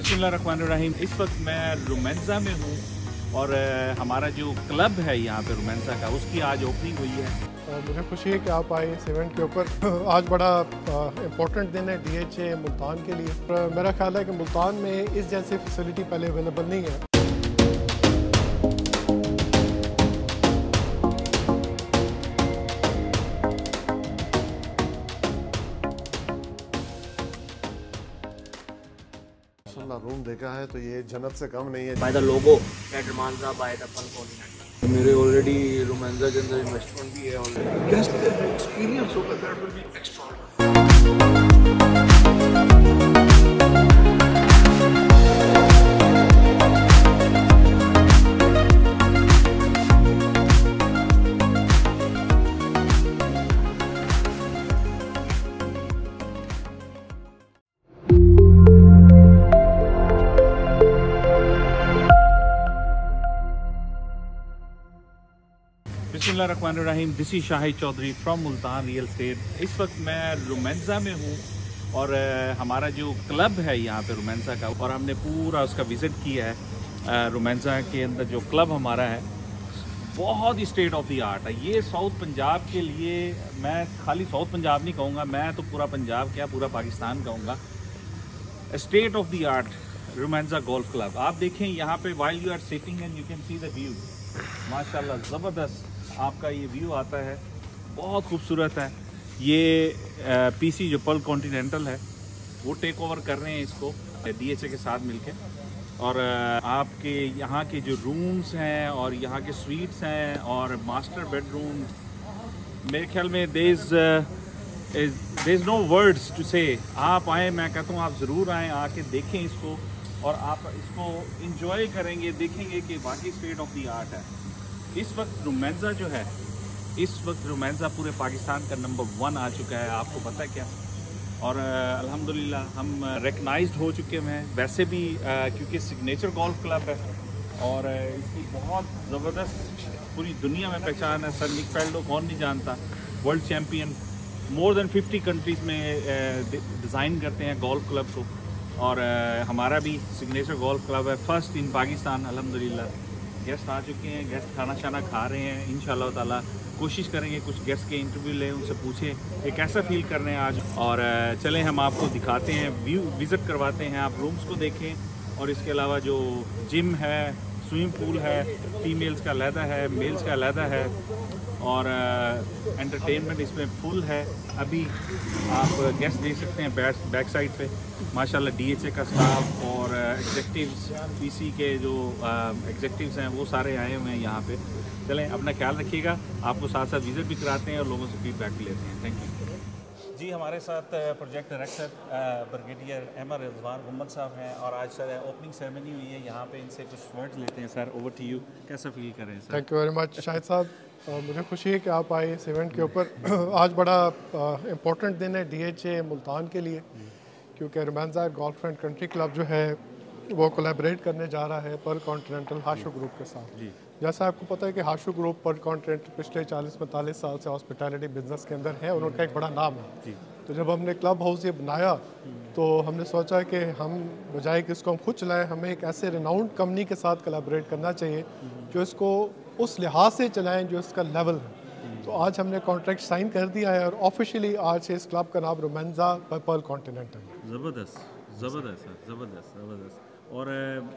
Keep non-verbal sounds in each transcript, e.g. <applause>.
बिस्मिल्लाहिर्रहमानिर्रहीम। इस वक्त मैं रोमेंजा में हूँ और हमारा जो क्लब है यहाँ पे रोमेंजा का, उसकी आज ओपनिंग हुई है। मुझे खुशी है कि आप आए इस इवेंट के ऊपर। <laughs> आज बड़ा इम्पोर्टेंट दिन है डी एच ए मुल्तान के लिए। मेरा ख्याल है कि मुल्तान में इस जैसी फैसिलिटी पहले अवेलेबल नहीं है। रूम देखा है तो ये जन्नत से कम नहीं है। By the logo that by by the Pal मेरे ऑलरेडी रोमांजा के अंदर इन्वेस्टमेंट भी है ऑलरेडी गेस्ट एक्सपीरियंस होगा दैट विल बी एक्स्ट्रा बिस्मिल्लाहिर्रहमानिर्रहीम, this Shahid Chaudhry from Multan real estate. इस वक्त मैं रोमेंजा में हूँ और हमारा जो क्लब है यहाँ पे रोमेंजा का, और हमने पूरा उसका विज़िट किया है। रोमेंजा के अंदर जो क्लब हमारा है, बहुत ही स्टेट ऑफ़ द आर्ट है। ये साउथ पंजाब के लिए, मैं खाली साउथ पंजाब नहीं कहूँगा, मैं तो पूरा पंजाब क्या, पूरा पाकिस्तान कहूँगा। State of the art Romanza golf club आप देखें, यहाँ पे while you are sitting and you can see the view माशाल्लाह, ज़बरदस्त। आपका ये व्यू आता है, बहुत खूबसूरत है। ये पीसी जो पल कॉन्टीनेंटल है, वो टेक ओवर कर रहे हैं इसको डीएचए के साथ मिलके। और आपके यहाँ के जो रूम्स हैं और यहाँ के स्वीट्स हैं और मास्टर बेडरूम मेरे ख्याल में there's there is no words to say आप आए, मैं कहता हूँ, आप ज़रूर आएँ, आके देखें इसको और आप इसको इंजॉय करेंगे, देखेंगे कि बाकी स्टेट ऑफ़ द आर्ट है। इस वक्त रोमेंजा जो है, इस वक्त रोमेंजा पूरे पाकिस्तान का नंबर वन आ चुका है, आपको पता है क्या? और अल्हम्दुलिल्लाह, हम रिकनाइज्ड हो चुके हैं, वैसे भी क्योंकि सिग्नेचर गोल्फ क्लब है, और इसकी बहुत ज़बरदस्त पूरी दुनिया में पहचान है, सर निक फेल्डो कौन नहीं जानता world champion more than 50 countries में डिज़ाइन करते हैं गोल्फ क्लब को, और हमारा भी सिग्नेचर गोल्फ क्लब है फ़र्स्ट इन पाकिस्तान, अल्हम्दुलिल्लाह। गेस्ट आ चुके हैं गेस्ट खाना शाना खा रहे हैं। इन ताला कोशिश करेंगे कुछ गेस्ट के इंटरव्यू लें, उनसे पूछें कि कैसा फील कर रहे हैं आज। और चलें, हम आपको दिखाते हैं व्यू विज़िट करवाते हैं, आप रूम्स को देखें। और इसके अलावा जो जिम है स्विमिंग पूल है फीमेल्स का लहदा है मेल्स का लहदा है और एंटरटेनमेंट इसमें फुल है। अभी आप गेस्ट देख सकते हैं बैक बैक साइड पे। माशाल्लाह डीएचए का स्टाफ और एग्जेक्टिव्स पीसी के जो एग्जेक्टिव्स हैं वो सारे आए हुए हैं यहाँ पे। चलें अपना ख्याल रखिएगा। आपको साथ साथ विज़िट भी कराते हैं और लोगों से फीडबैक भी लेते हैं। थैंक यू जी हमारे साथ project director brigadier MR Rizwan Mohammad साहब हैं और आज सर ओपनिंग सेरेमनी हुई है। यहाँ पे इनसे कुछ वर्ड्स लेते हैं। सर ओवर टू यू कैसा फील कर रहे हैं sir thank you very much Shahid साहब। मुझे खुशी है कि आप आए इस इवेंट के ऊपर। <clears throat> आज बड़ा इम्पोर्टेंट दिन है डीएचए मुल्तान के लिए क्योंकि Romanza golf and country club जो है वो कोलैबोरेट करने जा रहा है पर कॉन्टीनेंटल हाशो ग्रुप के साथ। जैसा आपको पता है कि हाशु ग्रुप पर कॉन्टिनेंट पिछले 40-45 साल से हॉस्पिटैलिटी बिज़नेस के अंदर है और उनका एक बड़ा नाम है। तो जब हमने क्लब हाउस ये बनाया तो हमने सोचा कि हम बजाय कि इसको हम खुद चलाएँ हमें एक ऐसे रिनाउंड कंपनी के साथ कोलैबोरेट करना चाहिए जो इसको उस लिहाज से चलाएँ जो इसका लेवल है। तो आज हमने कॉन्ट्रैक्ट साइन कर दिया है और ऑफिशियली आज से इस क्लब का नाम रोमेंजा पर्पल कॉन्टिनेंटल है। ज़बरदस्त ज़बरदस्त सर ज़बरदस्त ज़बरदस्त। और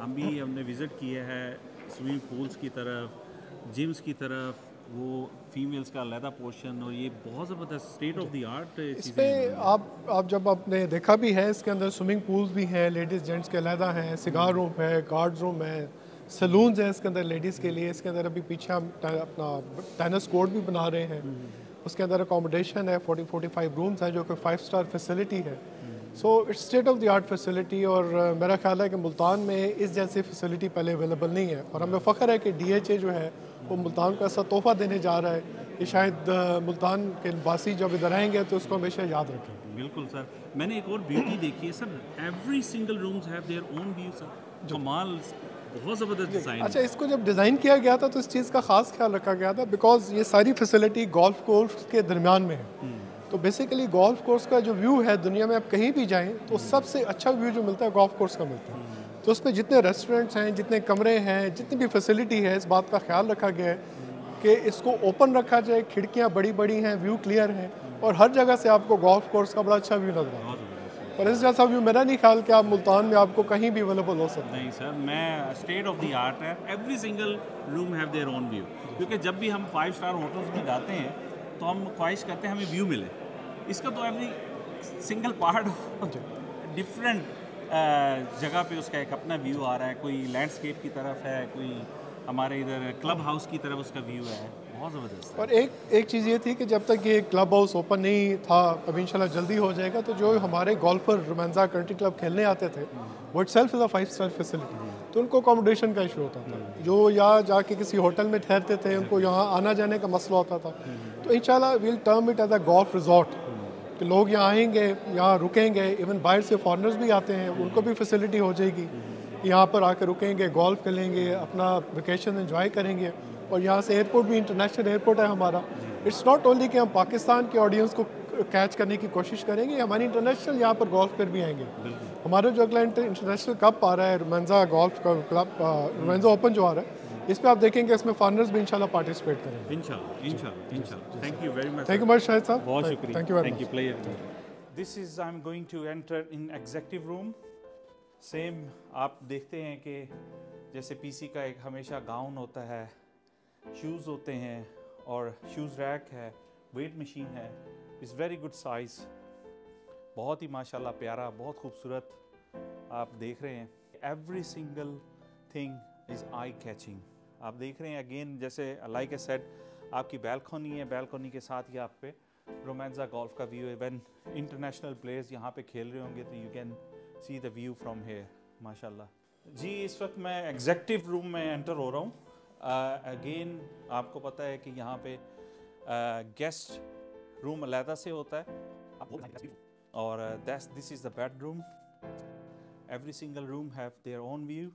हम भी हमने विज़िट किया है स्विमिंग पूल्स की तरफ़ जिम्स की तरफ़ वो फीमेल्स का अलहदा पोर्शन और ये बहुत ज़बरदस्त स्टेट ऑफ़ द आर्ट इसमें आप आप जब आपने देखा भी है इसके अंदर स्विमिंग पूल्स भी हैं लेडीज़ जेंट्स के अलहदा हैं सिगार रूम है गार्ड रूम है सलून्स हैं इसके अंदर लेडीज़ के लिए। इसके अंदर अभी पीछे हम अपना टेनिस कोर्ट भी बना रहे हैं। उसके अंदर अकोमोडेशन है फोर्टी फोर्टी फाइव रूम्स हैं जो कि फाइव स्टार फैसिलिटी है। So it's state of the art facility और uh, मेरा ख्याल है कि मुल्तान में इस जैसी फैसिलिटी पहले अवेलेबल नहीं है। और हमें फ़ख्र है कि डी एच ए जो है वो मुल्तान को ऐसा तोहफ़ा देने जा रहा है कि शायद uh, मुल्तान के निवासी जब इधर आएँगे तो उसको हमेशा याद रखें। बिल्कुल सर। मैंने एक और ब्यूटी देखी है sir. Every single rooms have their own view sir कमाल। बहुत ज़बरदस्त डिज़ाइन अच्छा इसको जब डिज़ाइन किया गया था तो इस चीज़ का खास ख्याल रखा गया था बिकॉज़ ये सारी फैसिलिटी गोल्फ कोर्स के दरमियान में है। तो बेसिकली गोल्फ कोर्स का जो व्यू है दुनिया में आप कहीं भी जाएँ तो सबसे अच्छा व्यू जो मिलता है गोल्फ कोर्स का मिलता है। तो उसमें जितने रेस्टोरेंट्स हैं जितने कमरे हैं जितनी भी फैसिलिटी है इस बात का ख्याल रखा गया है कि इसको ओपन रखा जाए खिड़कियाँ बड़ी बड़ी हैं व्यू क्लियर हैं और हर जगह से आपको गोल्फ कोर्स का बड़ा अच्छा व्यू नज़र आता है और इस जैसा व्यू मेरा नहीं ख्याल कि आप मुल्तान में आपको कहीं भी अवेलेबल हो सकते नहीं सर, मैं स्टेट ऑफ़ द आर्ट है। Every single room have their own view क्योंकि जब भी हम फाइव स्टार होटल्स में जाते हैं तो हम ख्वाहिश करते हैं हमें व्यू मिले। इसका तो एवरी सिंगल पार्ट डिफरेंट जगह पे उसका एक अपना व्यू आ रहा है। कोई लैंडस्केप की तरफ़ है, कोई हमारे इधर क्लब हाउस की तरफ़ उसका व्यू है। और एक एक चीज़ ये थी कि जब तक ये क्लब हाउस ओपन नहीं था अभी इंशाल्लाह जल्दी हो जाएगा तो जो हमारे गोल्फर रोमांजा कंट्री क्लब खेलने आते थे, वो itself is a five star facility तो उनको अकोमोडेशन का इशू होता था। जो यहाँ जाके किसी होटल में ठहरते थे, उनको यहाँ आना जाने का मसला होता था। तो इंशाल्लाह will term it as a golf resort कि लोग यहाँ आएँगे, यहाँ रुकेंगे इवन बाहर से फॉरनर्स भी आते हैं, उनको भी फैसिलिटी हो जाएगी यहाँ पर आकर रुकेंगे गोल्फ खेलेंगे, अपना वेकेशन एंजॉय करेंगे। और यहाँ से एयरपोर्ट भी इंटरनेशनल एयरपोर्ट है हमारा। इट्स नॉट ओनली कि हम पाकिस्तान के ऑडियंस को कैच करने की कोशिश करेंगे हमारी इंटरनेशनल यहाँ पर गोल्फ पर भी आएँगे। हमारा जो अगला इंटरनेशनल कप आ रहा है रोमांजा गोल्फ का क्लब रोमांजा ओपन जो आ रहा है इस पर आप देखेंगे इसमें फॉरनर्स भी इंशाल्लाह पार्टिसिपेट करेंगे। इंशाल्लाह इंशाल्लाह इंशाल्लाह। Thank you very much thank you much Shahid साहब बहुत शुक्रिया। Thank you thank you player this is I am going to enter in executive room same आप देखते हैं कि जैसे पीसी का एक हमेशा गाउन होता है शूज़ होते हैं और शूज़ रैक है वेट मशीन है इज़ वेरी गुड साइज़ बहुत ही माशाल्लाह प्यारा, बहुत खूबसूरत आप देख रहे हैं। Every single thing is eye catching आप देख रहे हैं अगेन जैसे लाइक ए सेट आपकी बैल्कनी है बैल्कनी के साथ ही आप पे रोमांजा गोल्फ का व्यू है। व्हेन इंटरनेशनल प्लेयर्स यहाँ पे खेल रहे होंगे तो you can see the view from here माशाल्लाह। जी, इस वक्त मैं एग्जेक्टिव रूम में एंटर हो रहा हूँ। अगेन uh, आपको पता है कि यहाँ पे गेस्ट रूम अलहदा से होता है। और this is the bedroom every single room have their own view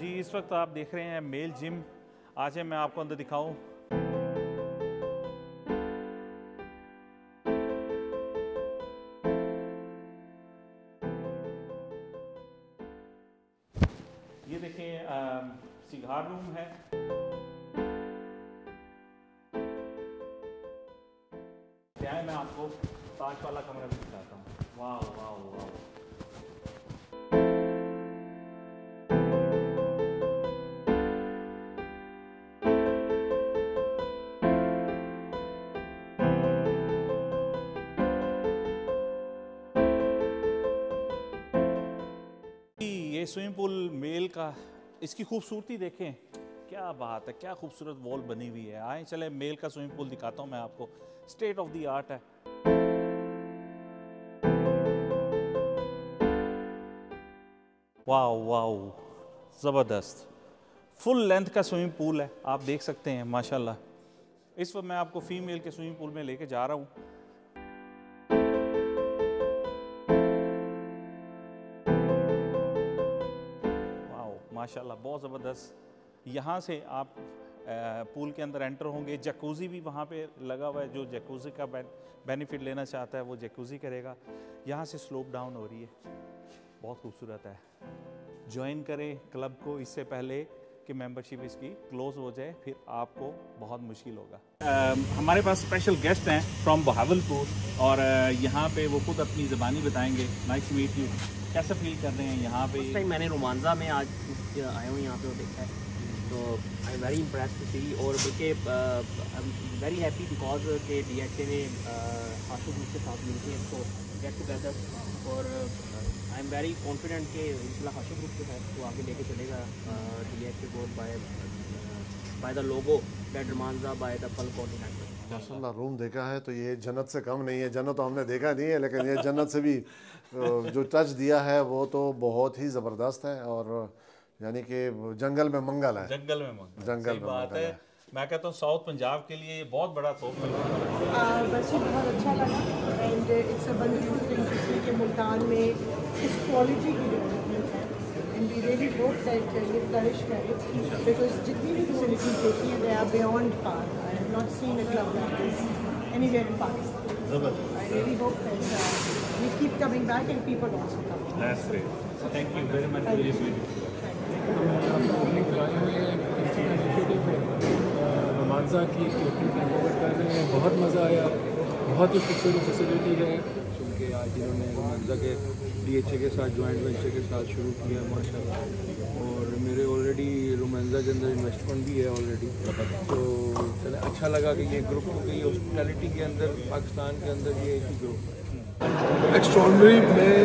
जी इस वक्त आप देख रहे हैं मेल जिम। आज मैं आपको अंदर दिखाऊँ। ये स्विमिंग पूल मेल का, इसकी खूबसूरती देखें। क्या बात है, क्या खूबसूरत वॉल बनी हुई है। आए, चले मेल का स्विमिंग पूल दिखाता हूँ मैं आपको। स्टेट ऑफ़ द आर्ट है। वाह वाह ज़बरदस्त। फुल लेंथ का स्विमिंग पूल है, आप देख सकते हैं, माशाल्लाह। इस वक्त मैं आपको फीमेल के स्विमिंग पूल में लेके जा रहा हूँ। माशाल्लाह, बहुत ज़बरदस्त। यहाँ से आप पूल के अंदर एंटर होंगे। जकूज़ी भी वहाँ पे लगा हुआ है, जो जकूज़ी का बेनिफिट लेना चाहता है, वो जकूज़ी करेगा। यहाँ से स्लोप डाउन हो रही है। बहुत खूबसूरत है। ज्वाइन करें क्लब को इससे पहले। कि मेंबरशिप इसकी क्लोज हो जाए फिर आपको बहुत मुश्किल होगा। हमारे पास स्पेशल गेस्ट हैं फ्रॉम बहावलपुर और यहाँ पे वो खुद अपनी ज़बानी बताएँगे। नाइस टू मीट यू कैसा फील कर रहे हैं यहाँ पे? टाइम मैंने रोमांजा में आज आया हूँ यहाँ पे और देखा है। तो I am very impress to see और बल्कि I am very happy because के डी एच ए ने हाशु ग्रुप के साथ मिलके इसको गेट टुगेदर और आई एम वेरी कॉन्फिडेंट कि इंशाल्लाह हाशु ग्रुप के साथ तो आगे लेके चलेगा D H A board by by the logo that Romanza by the Pearl Continental माशाल्लाह रूम देखा है तो ये जन्नत से कम नहीं है जन्नत तो हमने देखा नहीं है लेकिन ये जन्नत से भी जो टच दिया है वो तो बहुत ही ज़बरदस्त है और यानी कि जंगल में मंगल है। जंगल में मंगल जंगल में बात मंगल है। है। मैं कहता हूँ साउथ पंजाब के लिए ये बहुत बड़ा तोहफा है। Uh, बस ये बहुत अच्छा लगा। And it's a wonderful thing कि मुल्तान में इस क्वालिटी की डेवलपमेंट है। And we really hope that ये फ्लरिश करे। बिकॉज़ जितनी भी फैसिलिटीज़ देखी हैं they are beyond par I have not seen a club like this anywhere in Pakistan I really hope that we keep coming back and people also come That's great. Thank you very much. For this Romanza की का over कर रहे हैं बहुत मज़ा आया बहुत ही खूबसूरत फैसिलिटी है। क्योंकि आज इन्होंने रोमांसा के डीएचए के साथ जॉइंट वेंचर के साथ शुरू किया माशाल्लाह। और मेरे ऑलरेडी रोमांसा के अंदर इन्वेस्टमेंट भी है ऑलरेडी तो चले अच्छा लगा कि ये ग्रुप क्योंकि हॉस्पिटैलिटी के अंदर पाकिस्तान के अंदर ये एक ही ग्रुप है। एक्स्ट्रॉर्डनरी मैं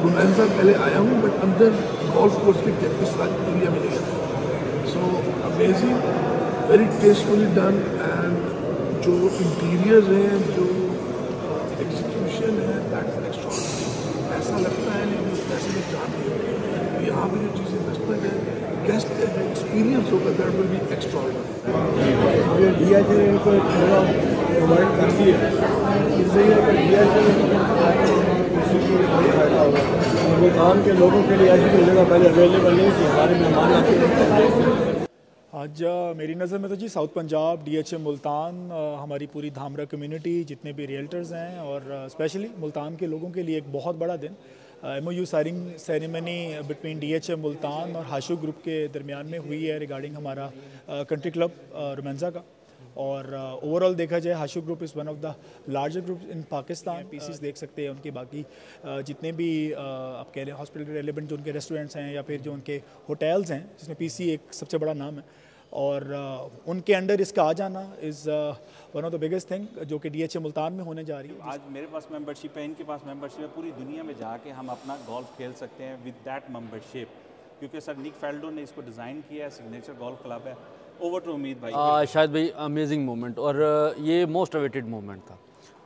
रोमांसा पहले आया हूँ बट अंदर गोल्फ कोर्स के इस एरिया में नहीं so amazing very tastefully done and जो इंटीरियर हैं, जो एग्जीक्यूशन है दैट इज़ एक्स्ट्रॉर्डनरी ऐसा लगता है लेकिन पैसे में जान नहीं यहाँ पे जो चीज़ इन्वेस्टमेंट है गेस्ट एक्सपीरियंस होगा दैट विल बी दिया। जो इनको थोड़ा प्रोवाइड करती है इससे दिया जो फ़ायदा होगा और के लोगों के लिए ऐसी कोई जगह पहले अवेलेबल नहीं थी, हमारे मेहमान आते थे। आज मेरी नज़र में तो जी south Punjab D H DHA Multan हमारी पूरी धामरा कम्युनिटी जितने भी रियल्टर्स हैं और स्पेशली मुल्तान के लोगों के लिए एक बहुत बड़ा दिन। M O U signing ceremony between D H DHA Multan और हाशु ग्रुप के दरमियान में हुई है रिगार्डिंग हमारा कंट्री क्लब रोमेंजा का। और ओवरऑल देखा जाए Hashoo group is one of the larger group in Pakistan PCs देख सकते हैं उनके बाकी अ, जितने भी अ, आप कह रहे हैं हॉस्पिटल रेलिवेंट जो उनके रेस्टोरेंट्स हैं या फिर जो उनके होटल्स हैं जिसमें पीसी एक सबसे बड़ा नाम है। और उनके अंडर इसका आ जाना is one of the biggest thing जो कि डी मुल्तान में होने जा रही है। आज मेरे पास मेंबरशिप है इनके पास मेंबरशिप है पूरी दुनिया में जाके हम अपना गोल्फ खेल सकते हैं विद दैट मेंबरशिप क्योंकि सर निक फेल्डो ने इसको डिज़ाइन किया है सिग्नेचर गोल्फ क्लब है। ओवर टू उम्मीद भाई। आ, शायद भाई अमेजिंग मोमेंट और ये मोस्ट अवेटेड मोमेंट था।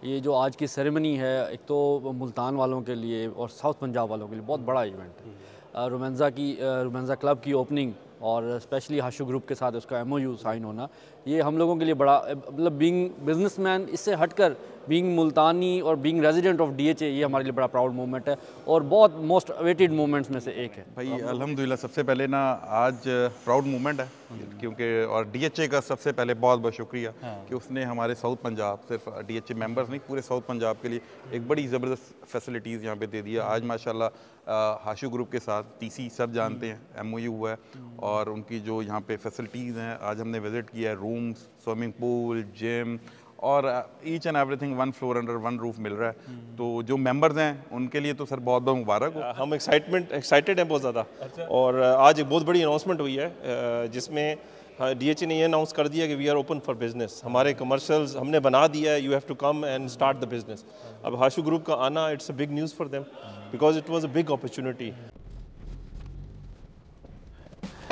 ये जो आज की सेरेमनी है एक तो मुल्तान वालों के लिए और साउथ पंजाब वालों के लिए बहुत बड़ा इवेंट है। रोमेंजा की रोमेंजा क्लब की ओपनिंग और स्पेशली हाशु ग्रुप के साथ उसका एमओयू साइन होना, ये हम लोगों के लिए बड़ा मतलब बीइंग बिजनेसमैन इससे हटकर बीइंग मुल्तानी और बींग रेजिडेंट ऑफ़ डीएचए ये हमारे लिए बड़ा प्राउड मोमेंट है और बहुत मोस्ट अवेटेड मोमेंट्स में से एक है। भाई अलहमदिल्ला सबसे पहले ना आज प्राउड मोमेंट है क्योंकि और डीएचए का सबसे पहले बहुत बहुत शुक्रिया कि उसने हमारे साउथ पंजाब सिर्फ़ डीएचए मेंबर्स नहीं पूरे साउथ पंजाब के लिए एक बड़ी ज़बरदस्त फैसिलिटीज़ यहाँ पे दे दी है। आज माशाल्लाह हाशू ग्रुप के साथ टीसी सब जानते हैं एमओयू हुआ है और उनकी जो यहाँ पे फैसिलिटीज़ हैं आज हमने विज़िट किया है रूम्स स्विमिंग पूल जिम और each and everything one floor under one roof मिल रहा है। तो जो मेंबर्स हैं उनके लिए तो सर बहुत बहुत मुबारक हो। हम एक्साइटमेंट एक्साइटेड हैं बहुत ज़्यादा। अच्छा। और आज एक बहुत बड़ी अनाउंसमेंट हुई है अ, जिसमें डीएचए ने ये अनाउंस कर दिया कि we are open for business हमारे कमर्शियल्स हमने बना दिया है you have to come and start the business अब हाशु ग्रुप का आना it's a big news for them because it was a big opportunity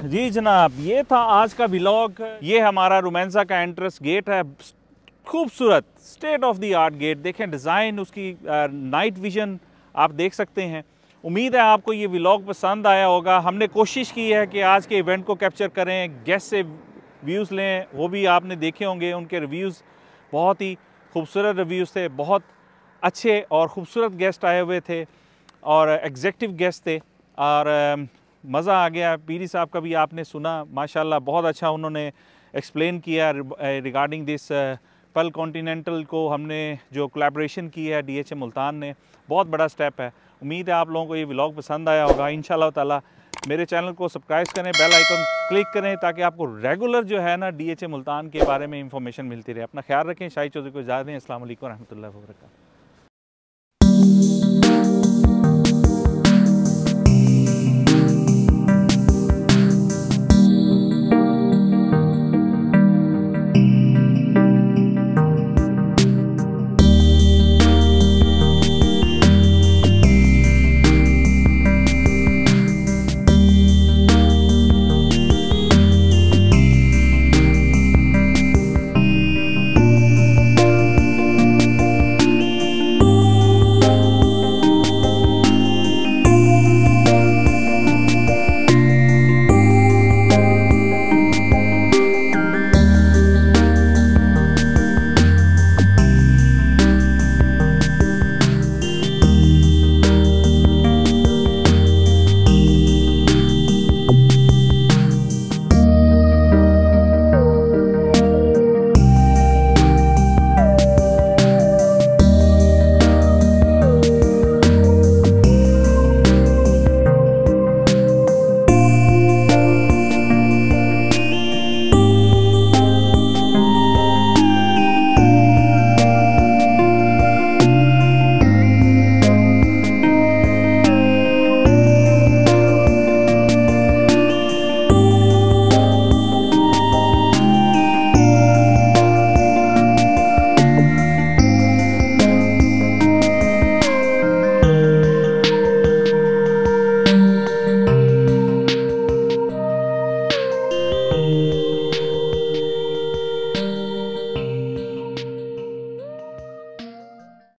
जी जनाब ये था आज का ब्लॉग ये हमारा रोमेंसा का एंट्रेंस गेट है। खूबसूरत state of the art gate देखें डिज़ाइन उसकी नाइट विजन आप देख सकते हैं। उम्मीद है आपको ये व्लॉग पसंद आया होगा। हमने कोशिश की है कि आज के इवेंट को कैप्चर करें गेस्ट से व्यूज़ लें, वो भी आपने देखे होंगे। उनके रिव्यूज़ बहुत ही खूबसूरत रिव्यूज़ थे, बहुत अच्छे और ख़ूबसूरत गेस्ट आए हुए थे और एग्जेक्टिव गेस्ट थे। और मज़ा आ गया। पीरी साहब का भी आपने सुना। माशाल्लाह, बहुत अच्छा उन्होंने एक्सप्लेन किया रिगार्डिंग दिस पल कॉन्टीनेंटल को हमने जो कोलेब्रेशन की है डीएचए मुल्तान ने, बहुत बड़ा स्टेप है। उम्मीद है आप लोगों को ये व्लॉग पसंद आया होगा। इन ताला, मेरे चैनल को सब्सक्राइब करें बेल आइकन क्लिक करें, ताकि आपको रेगुलर जो है ना डीएचए मुल्तान के बारे में इंफॉर्मेशन मिलती रहे। अपना ख्याल रखें। शाही चौधरी को इजाज़ दें। असल वरहमल वर्का